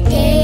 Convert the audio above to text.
take.